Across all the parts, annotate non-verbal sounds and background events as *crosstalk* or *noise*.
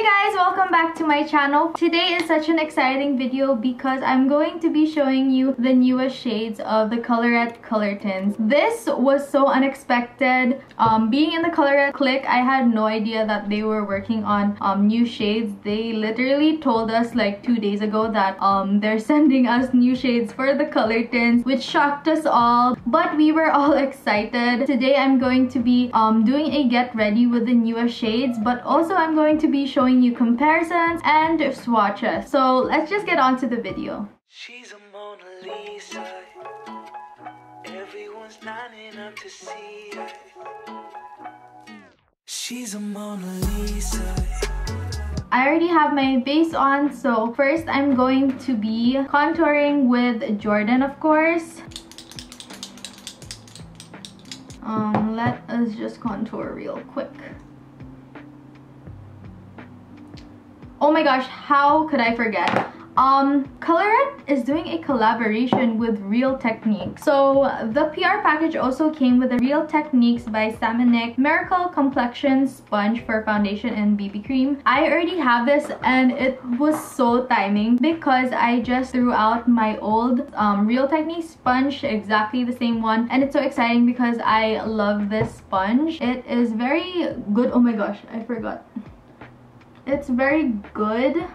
Hey guys, welcome back to my channel. Today is such an exciting video because I'm going to be showing you the newest shades of the Colourette Color Tints. This was so unexpected. Um, being in the Colourette clique, I had no idea that they were working on um, new shades. They literally told us like two days ago that um, they're *laughs* sending us new shades for the Colourtints, which shocked us all. But we were all *laughs* excited. Today I'm going to be um, doing a get ready with the newest shades, but also I'm going to be showing you comparisons and swatches. So let's just get on to the video. She's a Mona Lisa. Everyone's lining up to see her. She's a Mona Lisa. I already have my base on so first I'm going to be contouring with Jordan of course um, let us just contour real quick oh my gosh how could i forget? Um Colourette is doing a collaboration with real technique. So the pr package also came with the real techniques by Sam & Nic miracle complexion sponge for foundation and bb cream. I already have this and it was so timing because i just threw out my old um, real technique sponge exactly the same one and it's so exciting because i love this sponge. It is very good. Oh my gosh i forgot it's very good.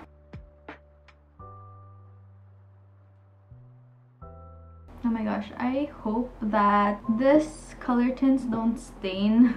Oh my gosh, I hope that this color tints don't stain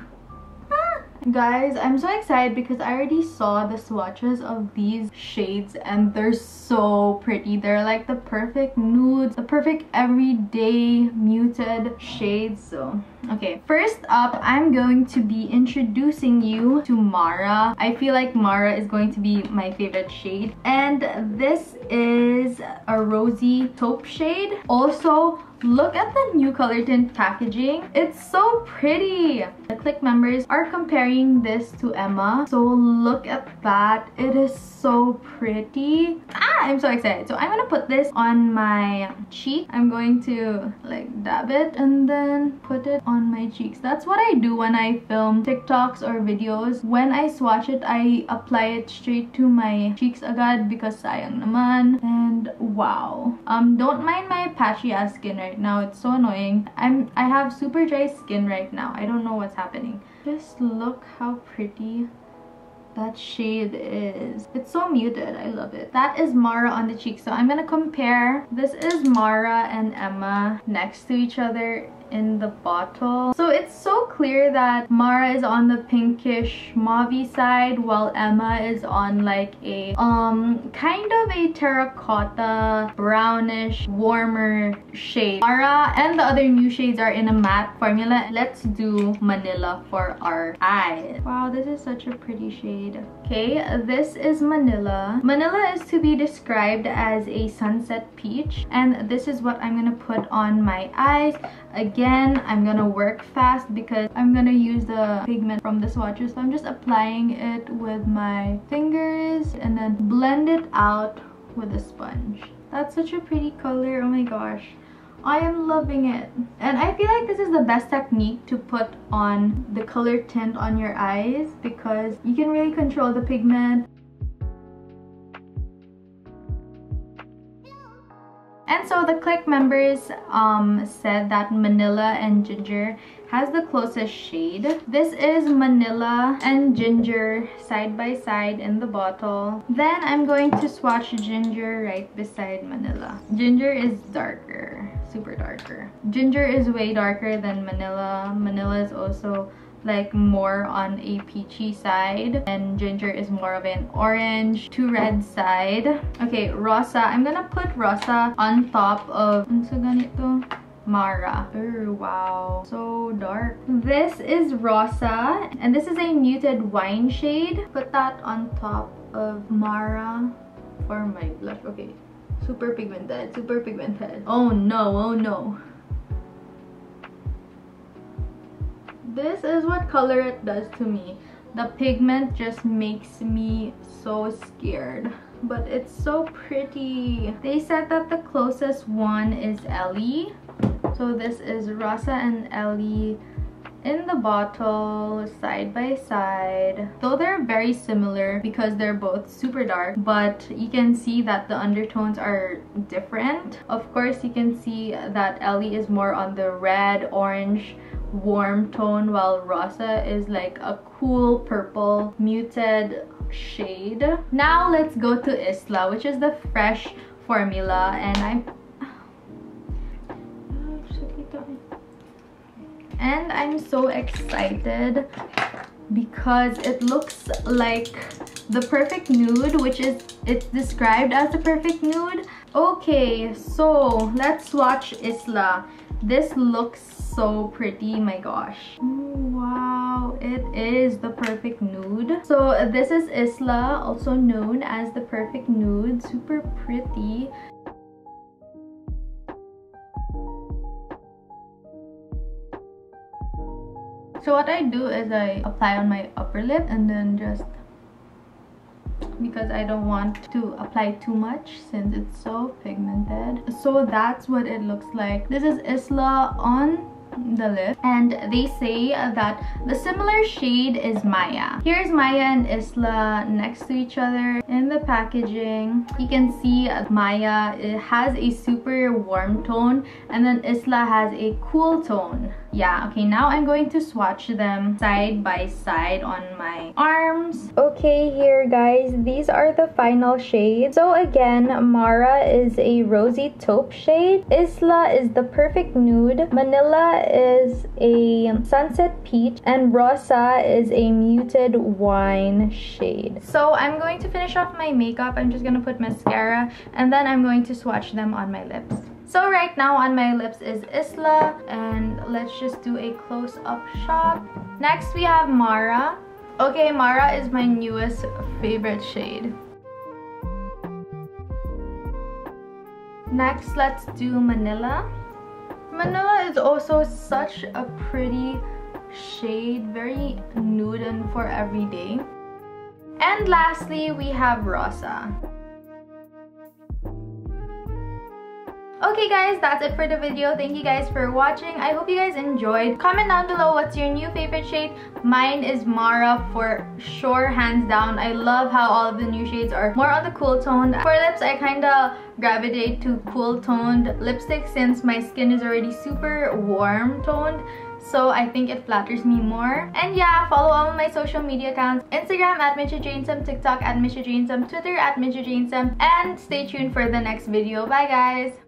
*laughs* Guys, I'm so excited because I already saw the swatches of these shades and they're so pretty. They're like the perfect nudes, the perfect everyday muted shades. So, okay. First up, I'm going to be introducing you to Mara. I feel like Mara is going to be my favorite shade. And this is a rosy taupe shade. Also, Look at the new color tint packaging. It's so pretty. The clique members are comparing this to Emma. So look at that. It is so pretty. Ah, I'm so excited. So I'm gonna put this on my cheek. I'm going to like dab it and then put it on my cheeks. That's what I do when I film TikToks or videos. When I swatch it, I apply it straight to my cheeks agad because sayang naman. And wow. Um, don't mind my patchy ass skin right now. It's so annoying. I'm I have super dry skin right now. I don't know what's happening. Just look how pretty that shade is. It's so muted. I love it. That is Mara on the cheek. So I'm gonna compare. This is Mara and Emma next to each other in the bottle. So it's so clear that Mara is on the pinkish mauve side while Emma is on like a um kind of a terracotta brownish warmer shade. Mara and the other new shades are in a matte formula. Let's do Manila for our eyes. Wow, this is such a pretty shade. Okay, this is Manila. Manila is to be described as a sunset peach and this is what I'm gonna put on my eyes. Again, I'm gonna work fast because I'm gonna use the pigment from the swatches. So I'm just applying it with my fingers and then blend it out with a sponge. That's such a pretty color, oh my gosh. I am loving it. And I feel like this is the best technique to put on the color tint on your eyes because you can really control the pigment And so the clique members um, said that Manila and Ginger has the closest shade. This is Manila and Ginger side by side in the bottle. Then I'm going to swatch Ginger right beside Manila. Ginger is darker, super darker. Ginger is way darker than Manila. Manila is also like more on a peachy side and ginger is more of an orange to red side okay rosa i'm gonna put rosa on top of Mara. Oh, wow. So dark. This is Rosa. And this is a muted wine shade. Put that on top of Mara for my blush. Okay. Super pigmented. Super pigmented. Oh no. Oh no. This is what color it does to me. The pigment just makes me so scared. But it's so pretty. They said that the closest one is ellie. So this is rosa and ellie in the bottle side by side. Though they're very similar because they're both super dark but you can see that the undertones are different. Of course you can see that Ellie is more on the red orange warm tone while Rosa is like a cool purple muted shade. Now let's go to Isla which is the fresh formula and I'm and I'm so excited because it looks like the perfect nude which is it's described as the perfect nude. Okay so let's watch Isla. This looks so pretty my gosh wow it is the perfect nude so this is Isla also known as the perfect nude super pretty So what I do is I apply on my upper lip and then just because I don't want to apply too much since it's so pigmented. So that's what it looks like. This is Isla on the lip and they say that the similar shade is Maya. Here's Maya and Isla next to each other in the packaging. You can see Maya it has a super warm tone and then Isla has a cool tone yeah okay now i'm going to swatch them side by side on my arms. Okay here guys these are the final shades. So again mara is a rosy taupe shade. Isla is the perfect nude. Manila is a sunset peach. And rosa is a muted wine shade. So i'm going to finish off my makeup. I'm just gonna put mascara. And then i'm going to swatch them on my lips so right now on my lips is Isla and let's just do a close-up shot. Next we have Mara. Okay, Mara is my newest favorite shade. Next, let's do Manila. Manila is also such a pretty shade, very nude and for everyday. And lastly, we have Rosa. Okay guys, that's it for the video. Thank you guys for watching. I hope you guys enjoyed. Comment down below what's your new favorite shade. Mine is Mara for sure, hands down. I love how all of the new shades are more on the cool tone. For lips, I kind of gravitate to cool toned lipstick since my skin is already super warm toned so I think it flatters me more. And yeah, follow all my social media accounts. Instagram at MichAdraincem, TikTok at MichAdraincem, Twitter at MichAdraincem, and stay tuned for the next video. Bye guys!